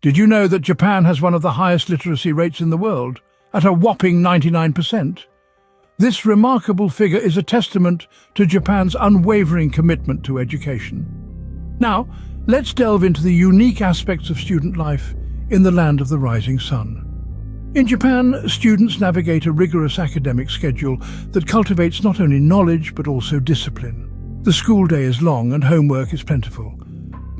Did you know that Japan has one of the highest literacy rates in the world, at a whopping 99%? This remarkable figure is a testament to Japan's unwavering commitment to education. Now, let's delve into the unique aspects of student life in the land of the rising sun. In Japan, students navigate a rigorous academic schedule that cultivates not only knowledge but also discipline. The school day is long and homework is plentiful.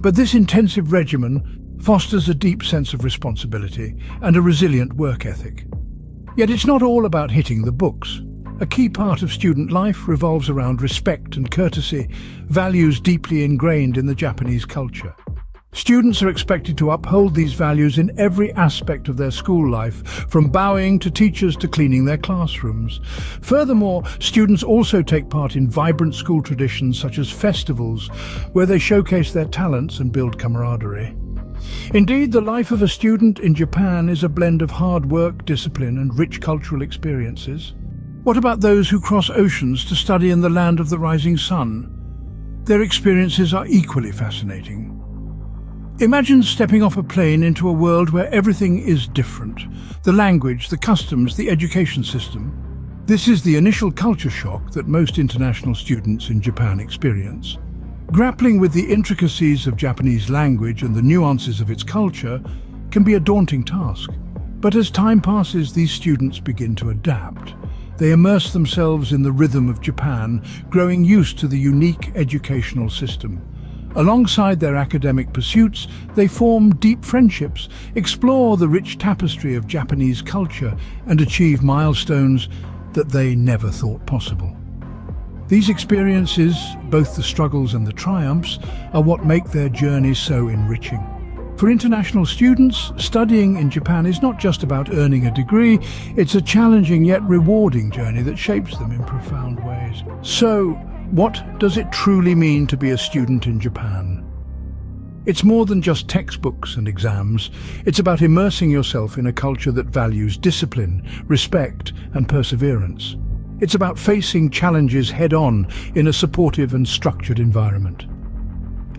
But this intensive regimen fosters a deep sense of responsibility and a resilient work ethic. Yet it's not all about hitting the books. A key part of student life revolves around respect and courtesy, values deeply ingrained in the Japanese culture. Students are expected to uphold these values in every aspect of their school life, from bowing to teachers to cleaning their classrooms. Furthermore, students also take part in vibrant school traditions such as festivals, where they showcase their talents and build camaraderie. Indeed, the life of a student in Japan is a blend of hard work, discipline and rich cultural experiences. What about those who cross oceans to study in the land of the rising sun? Their experiences are equally fascinating. Imagine stepping off a plane into a world where everything is different. The language, the customs, the education system. This is the initial culture shock that most international students in Japan experience. Grappling with the intricacies of Japanese language and the nuances of its culture can be a daunting task. But as time passes, these students begin to adapt. They immerse themselves in the rhythm of Japan, growing used to the unique educational system. Alongside their academic pursuits, they form deep friendships, explore the rich tapestry of Japanese culture and achieve milestones that they never thought possible. These experiences, both the struggles and the triumphs, are what make their journeys so enriching. For international students, studying in Japan is not just about earning a degree, it's a challenging yet rewarding journey that shapes them in profound ways. So, what does it truly mean to be a student in Japan? It's more than just textbooks and exams. It's about immersing yourself in a culture that values discipline, respect and perseverance. It's about facing challenges head-on in a supportive and structured environment.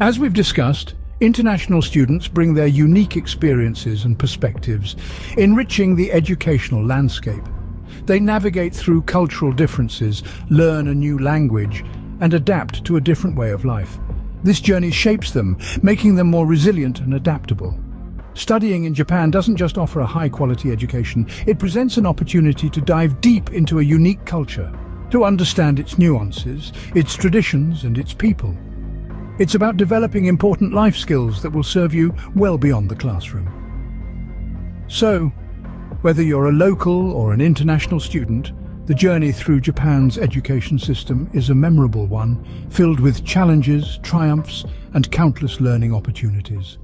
As we've discussed, international students bring their unique experiences and perspectives, enriching the educational landscape. They navigate through cultural differences, learn a new language and adapt to a different way of life. This journey shapes them, making them more resilient and adaptable. Studying in Japan doesn't just offer a high-quality education, it presents an opportunity to dive deep into a unique culture, to understand its nuances, its traditions and its people. It's about developing important life skills that will serve you well beyond the classroom. So, whether you're a local or an international student, the journey through Japan's education system is a memorable one, filled with challenges, triumphs and countless learning opportunities.